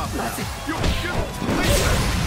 drop. That's it. You're, you're,